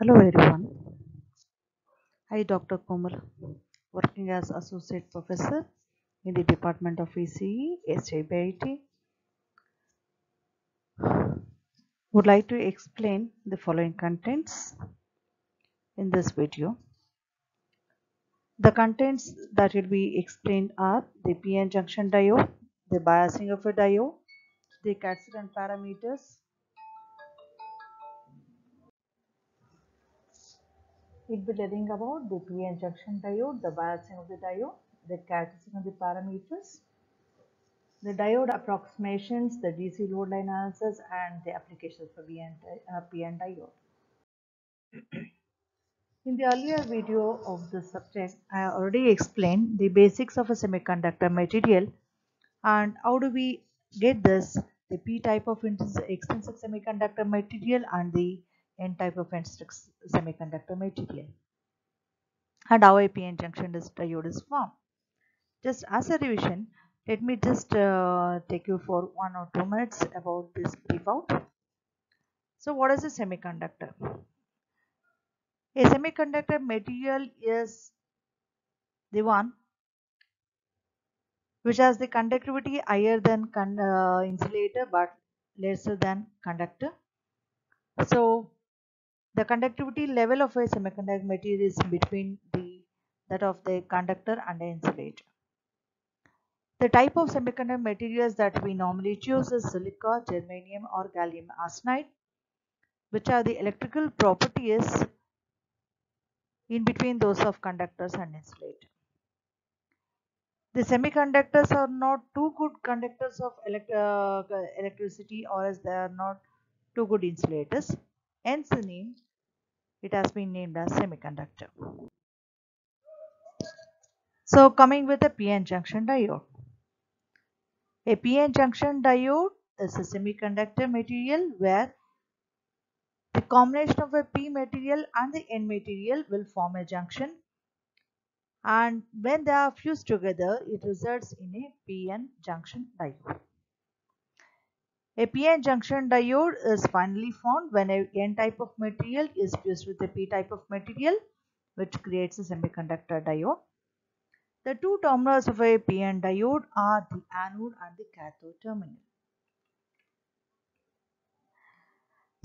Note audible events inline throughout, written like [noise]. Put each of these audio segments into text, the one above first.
Hello everyone. I Dr. Komal, working as Associate Professor in the Department of ECE, SJBIT, would like to explain the following contents in this video. The contents that will be explained are the PN junction diode, the biasing of a diode, the capacitance parameters, We'll be learning about the PN junction diode, the biasing of the diode, the characteristic of the parameters, the diode approximations, the DC load line analysis, and the applications for PN, uh, PN diode. [clears throat] In the earlier video of this subject, I already explained the basics of a semiconductor material and how do we get this, the P type of extrinsic semiconductor material and the N type of semiconductor material and how a PN junction diode is formed. Just as a revision, let me just uh, take you for one or two minutes about this brief out. So what is a semiconductor? A semiconductor material is the one which has the conductivity higher than uh, insulator but lesser than conductor. So the conductivity level of a semiconductor material is between the that of the conductor and the insulator. The type of semiconductor materials that we normally choose is silicon, germanium or gallium arsenide which are the electrical properties in between those of conductors and insulator. The semiconductors are not too good conductors of elect uh, electricity or as they are not too good insulators name it has been named as semiconductor. So coming with a PN junction diode. A PN junction diode is a semiconductor material where the combination of a P material and the N material will form a junction and when they are fused together it results in a PN junction diode. A PN junction diode is finally formed when a N type of material is fused with a P type of material which creates a semiconductor diode. The two terminals of a PN diode are the anode and the cathode terminal.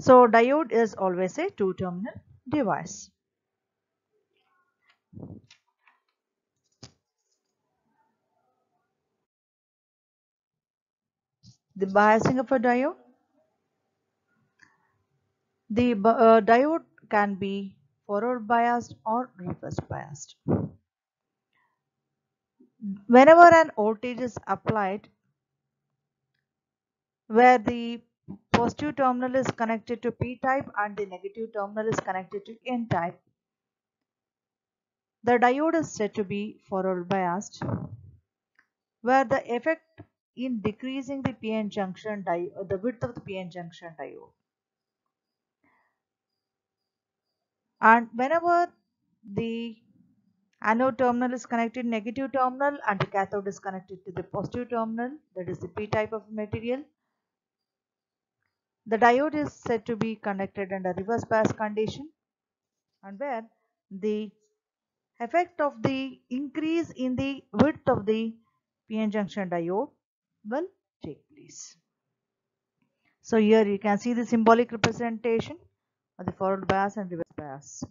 So diode is always a two terminal device. The biasing of a diode? The uh, diode can be forward biased or reverse biased. Whenever an voltage is applied where the positive terminal is connected to p type and the negative terminal is connected to n type the diode is said to be forward biased where the effect in decreasing the PN junction diode, uh, the width of the PN junction diode. And whenever the anode terminal is connected negative terminal and the cathode is connected to the positive terminal, that is the P type of material, the diode is said to be connected under reverse bias condition and where the effect of the increase in the width of the PN junction diode will take place. So here you can see the symbolic representation of the forward bias and reverse bias.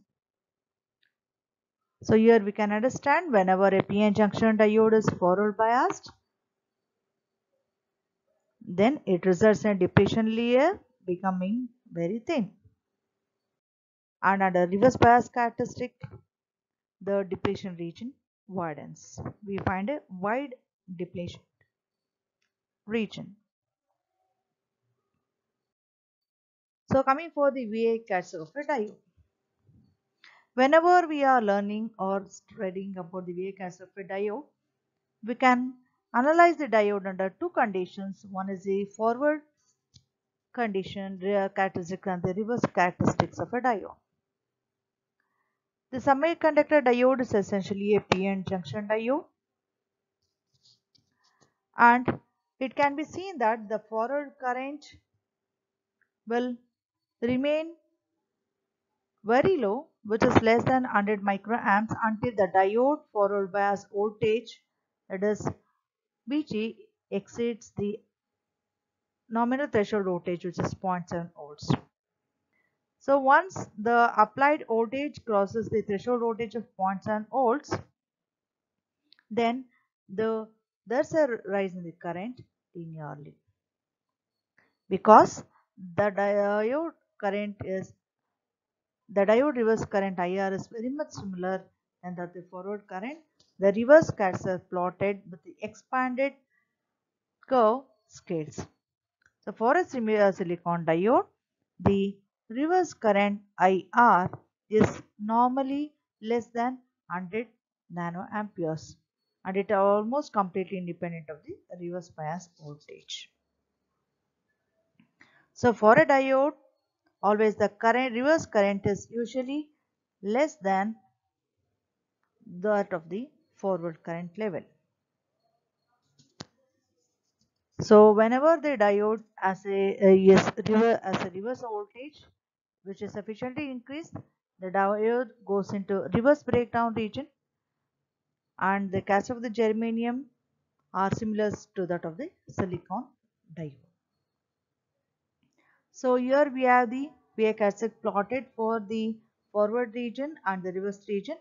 So here we can understand whenever a PN junction diode is forward biased, then it results in a depletion layer becoming very thin. And under reverse bias characteristic, the depletion region widens. We find a wide depletion region. So coming for the VI characteristic of a diode. Whenever we are learning or studying about the VI characteristic of a diode, we can analyze the diode under two conditions. One is the forward condition characteristics and the reverse characteristics of a diode. The semiconductor diode is essentially a PN junction diode and it can be seen that the forward current will remain very low which is less than 100 microamps until the diode forward bias voltage that is VG exceeds the nominal threshold voltage which is 0.7 volts. So once the applied voltage crosses the threshold voltage of 0.7 volts then the there's a rise in the current linearly because the diode current is the diode reverse current IR is very much similar than that the forward current. The reverse curves are plotted with the expanded curve scales. So for a silicon diode, the reverse current IR is normally less than 100 nanoamperes and it is almost completely independent of the reverse bias voltage. So for a diode, always the current reverse current is usually less than that of the forward current level. So whenever the diode as a uh, yes, reverse, as a reverse voltage which is sufficiently increased, the diode goes into reverse breakdown region and the cast of the germanium are similar to that of the silicon diode. So here we have the VI characteristic plotted for the forward region and the reverse region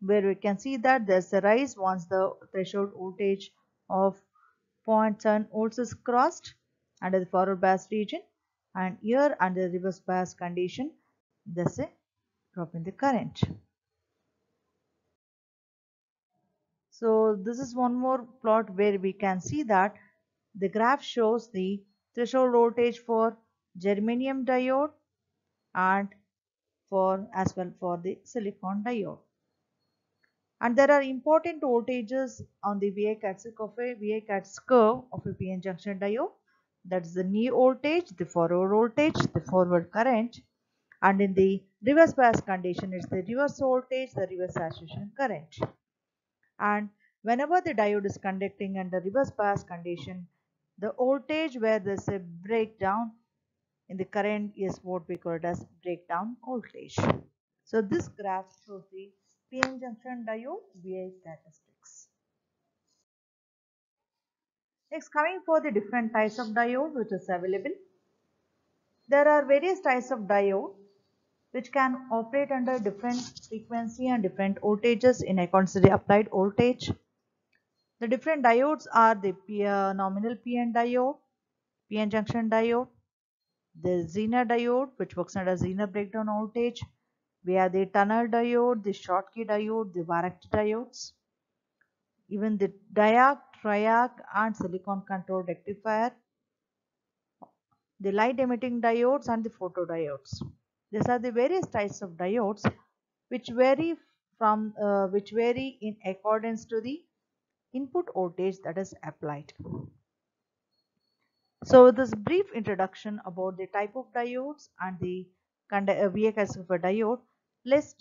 where we can see that there's a rise once the threshold voltage of 0.7 volts is crossed under the forward bias region and here under the reverse bias condition there's a drop in the current. So this is one more plot where we can see that the graph shows the threshold voltage for germanium diode and for as well for the silicon diode. And there are important voltages on the VI characteristic of a curve of a PN junction diode. That is the knee voltage, the forward voltage, the forward current, and in the reverse bias condition, it's the reverse voltage, the reverse saturation current. And whenever the diode is conducting under reverse bias condition, the voltage where there's a breakdown in the current is what we call as breakdown voltage. So this graph shows the PN junction diode VI statistics. Next coming for the different types of diode which is available. There are various types of diode which can operate under different frequency and different voltages in accordance to the applied voltage. The different diodes are the P, uh, nominal PN diode, PN junction diode, the Zener diode which works under Zener breakdown voltage. We have the tunnel diode, the Schottky diode, the Varactor diodes, even the diac, triac and silicon control rectifier, the light emitting diodes and the photodiodes. These are the various types of diodes which vary from uh, which vary in accordance to the input voltage that is applied. So this brief introduction about the type of diodes and the VHS of a diode. Let's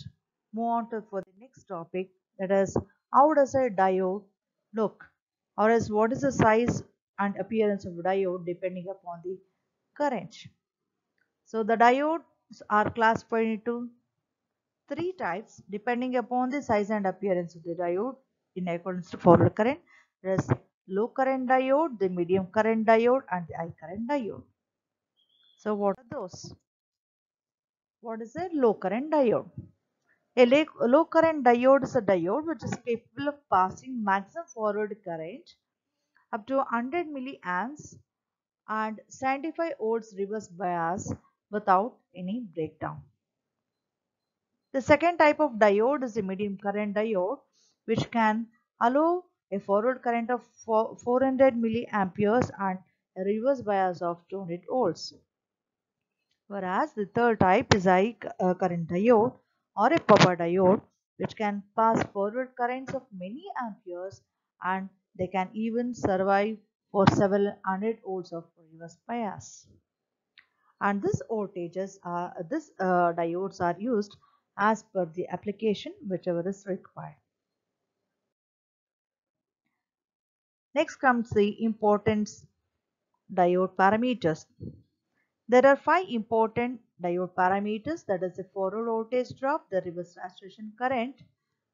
move on to for the next topic that is how does a diode look or as what is the size and appearance of a diode depending upon the current. So the diodes are classified into three types depending upon the size and appearance of the diode in accordance to forward current. There is low current diode, the medium current diode and the high current diode. So what are those? What is a low current diode? A low current diode is a diode which is capable of passing maximum forward current up to 100 milliamps and 75 volts reverse bias without any breakdown. The second type of diode is a medium current diode which can allow a forward current of 400 milliamperes and a reverse bias of 200 volts. Whereas the third type is a uh, current diode or a power diode which can pass forward currents of many amperes and they can even survive for several hundred volts of reverse bias. And this voltages are this uh, diodes are used as per the application whichever is required. Next comes the importance diode parameters. There are five important diode parameters that is the forward voltage drop, the reverse saturation current,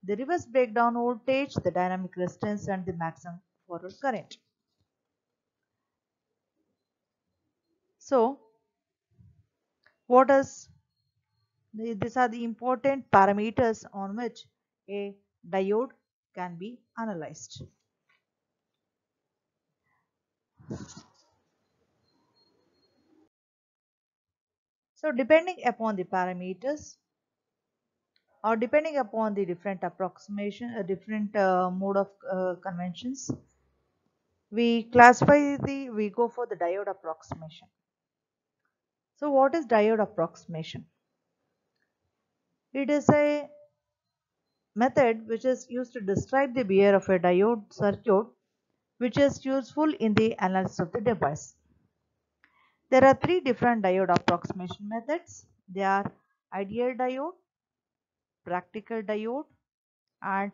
the reverse breakdown voltage, the dynamic resistance and the maximum forward current. So, what is these are the important parameters on which a diode can be analyzed. So depending upon the parameters or depending upon the different approximation, a uh, different uh, mode of uh, conventions, we classify the, we go for the diode approximation. So what is diode approximation? It is a method which is used to describe the behavior of a diode circuit which is useful in the analysis of the device. There are three different diode approximation methods. They are ideal diode, practical diode and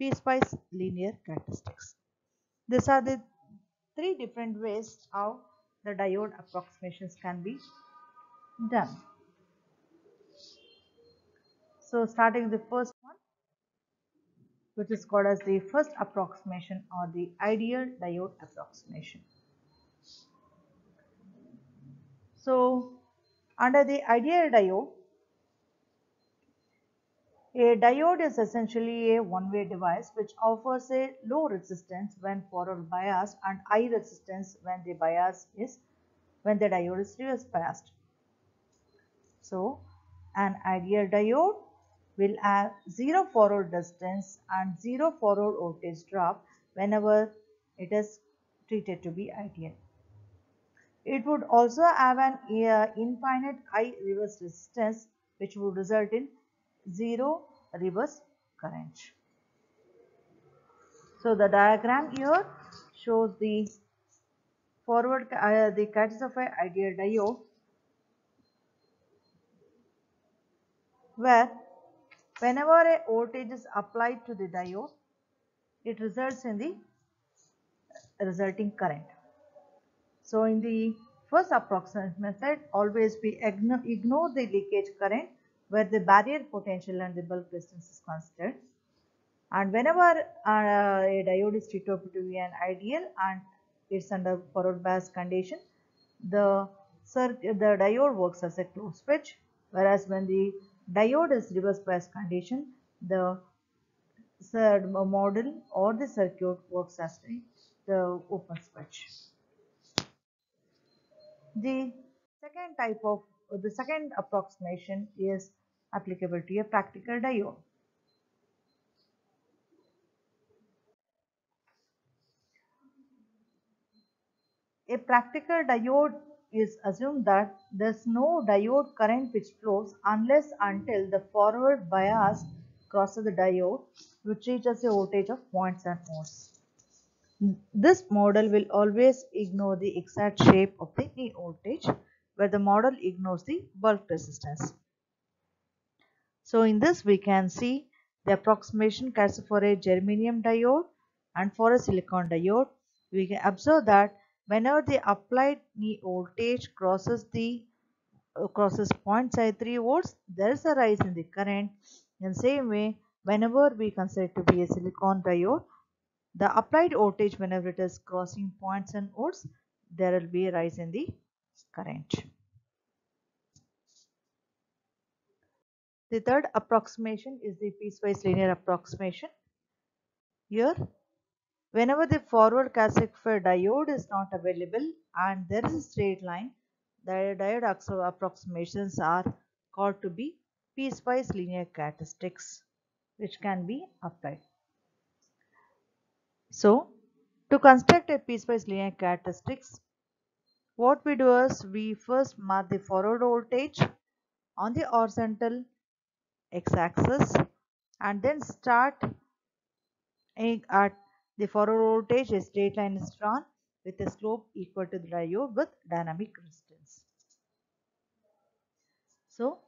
piecewise linear characteristics. These are the three different ways how the diode approximations can be done. So starting the first one which is called as the first approximation or the ideal diode approximation. So under the ideal diode, a diode is essentially a one-way device which offers a low resistance when forward biased and high resistance when the bias is when the diode is reverse biased. So an ideal diode will have zero forward resistance and zero forward voltage drop whenever it is treated to be ideal. It would also have an uh, infinite high reverse resistance which would result in zero reverse current. So the diagram here shows the forward uh, the characteristics of an ideal diode where whenever a voltage is applied to the diode it results in the resulting current. So in the first approximation method always we ignore the leakage current where the barrier potential and the bulk resistance is considered. And whenever uh, a diode is treated to be an ideal and it's under forward bias condition, the the diode works as a closed switch. Whereas when the diode is reverse bias condition, the third model or the circuit works as the open switch. The second type of the second approximation is applicable to a practical diode. A practical diode is assumed that there is no diode current which flows unless until the forward bias crosses the diode which reaches a voltage of 0.7 volts. This model will always ignore the exact shape of the knee voltage where the model ignores the bulk resistance. So in this we can see the approximation case for a germanium diode and for a silicon diode. We can observe that whenever the applied voltage crosses the uh, crosses 0.53 volts there is a rise in the current. In same way whenever we consider to be a silicon diode the applied voltage whenever it is crossing points and volts there will be a rise in the current. The third approximation is the piecewise linear approximation. Here whenever the forward characteristic diode is not available and there is a straight line the diode approximations are called to be piecewise linear characteristics which can be applied. So, to construct a piecewise linear characteristics, what we do is we first mark the forward voltage on the horizontal x-axis and then start at the forward voltage, a straight line is drawn with a slope equal to the diode with dynamic resistance. So,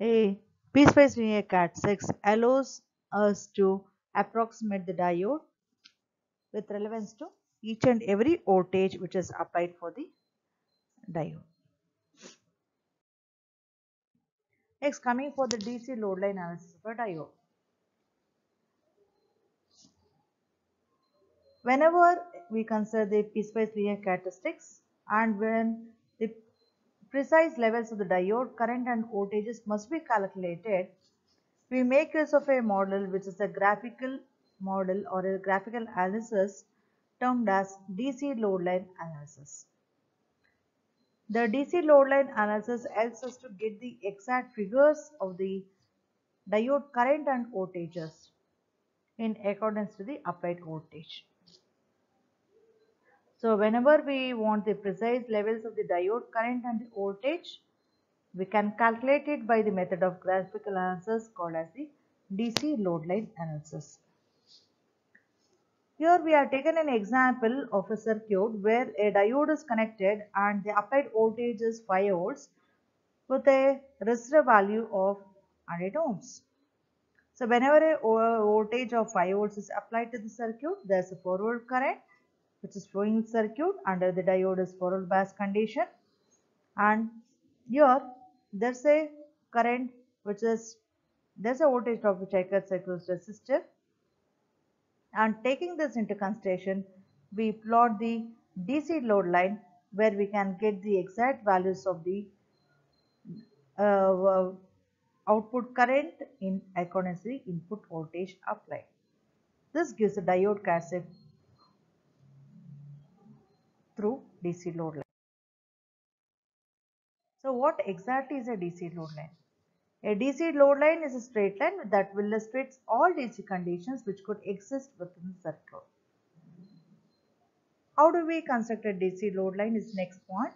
a piecewise linear cat 6 allows us to approximate the diode with relevance to each and every voltage which is applied for the diode. Next coming for the DC load line analysis for diode. Whenever we consider the piecewise linear characteristics and when the precise levels of the diode current and voltages must be calculated, we make use of a model which is a graphical model or a graphical analysis termed as DC load line analysis. The DC load line analysis helps us to get the exact figures of the diode current and voltages in accordance to the applied voltage. So whenever we want the precise levels of the diode current and the voltage, we can calculate it by the method of graphical analysis called as the DC load line analysis. Here we have taken an example of a circuit where a diode is connected and the applied voltage is 5 volts with a resistor value of 100 ohms. So whenever a voltage of 5 volts is applied to the circuit, there is a forward current which is flowing in circuit under the diode is forward bias condition. And here there is a current which is there is a voltage drop which occurs across resistor. And taking this into consideration we plot the DC load line where we can get the exact values of the uh, output current in accordance with the input voltage applied. This gives a diode characteristic through DC load line. So what exactly is a DC load line? A DC load line is a straight line that will illustrate all DC conditions which could exist within the circuit. How do we construct a DC load line is next point.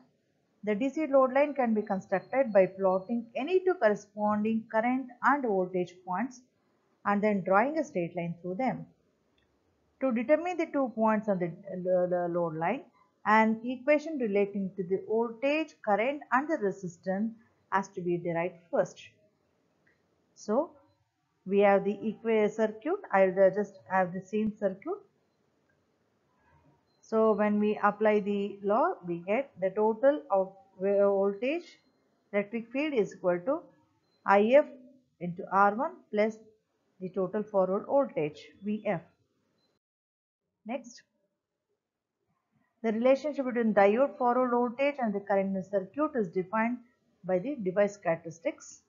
The DC load line can be constructed by plotting any two corresponding current and voltage points and then drawing a straight line through them. To determine the two points on the, load line, an equation relating to the voltage, current and the resistance has to be derived first. So, we have the equation circuit. I will just have the same circuit. So, when we apply the law, we get the total of voltage electric field is equal to IF into R1 plus the total forward voltage VF. Next, the relationship between diode forward voltage and the current in the circuit is defined by the device characteristics.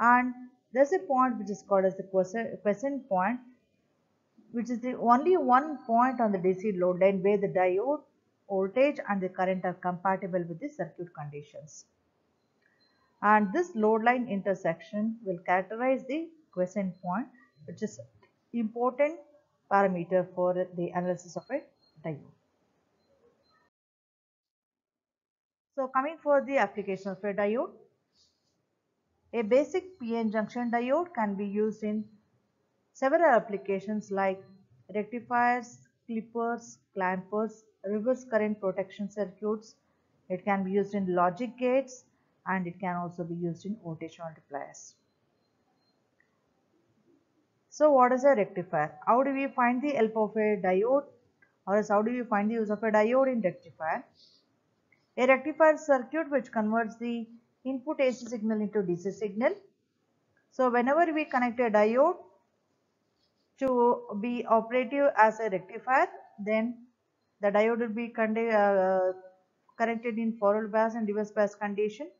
And there is a point which is called as the quiescent point which is the only one point on the DC load line where the diode voltage and the current are compatible with the circuit conditions. And this load line intersection will characterize the quiescent point which is important parameter for the analysis of a diode. So coming for the application of a diode, a basic PN junction diode can be used in several applications like rectifiers, clippers, clampers, reverse current protection circuits. It can be used in logic gates and it can also be used in voltage multipliers. So what is a rectifier? How do we find the help of a diode or else how do we find the use of a diode in rectifier? A rectifier circuit which converts the input AC signal into DC signal. So whenever we connect a diode to be operative as a rectifier then the diode will be uh, connected in forward bias and reverse bias condition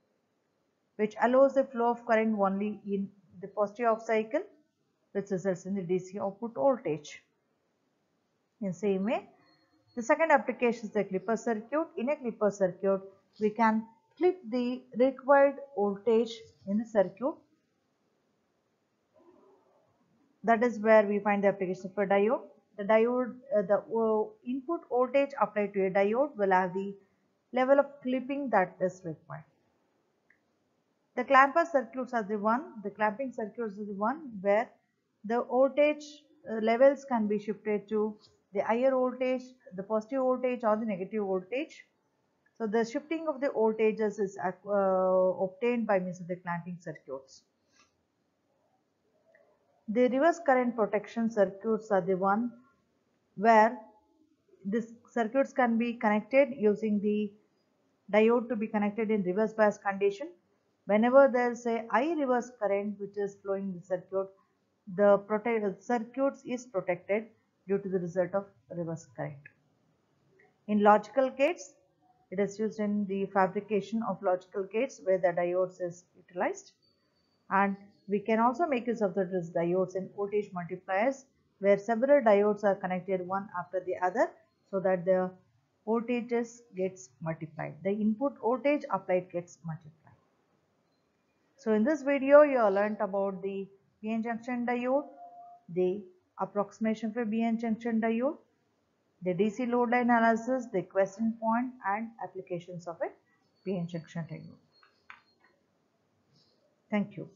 which allows the flow of current only in the positive off cycle which results in the DC output voltage. In same way the second application is the clipper circuit. In a clipper circuit, we can clip the required voltage in the circuit. That is where we find the application for diode. The diode, uh, the uh, input voltage applied to a diode will have the level of clipping that is required. The clamper circuits are the one, the clamping circuits are the one where the voltage uh, levels can be shifted to the higher voltage, the positive voltage or the negative voltage. So the shifting of the voltages is uh, obtained by means of the clamping circuits. The reverse current protection circuits are the one where these circuits can be connected using the diode to be connected in reverse bias condition whenever there is a I reverse current which is flowing in the circuit, the protect, circuits is protected due to the result of reverse current. In logical gates, it is used in the fabrication of logical gates where the diodes is utilized and we can also make use of the diodes in voltage multipliers where several diodes are connected one after the other so that the voltages gets multiplied. The input voltage applied gets multiplied. So in this video you learnt about the PN junction diode, the approximation for PN junction diode, the DC load line analysis, the quiescent point and applications of a PN junction diode. Thank you.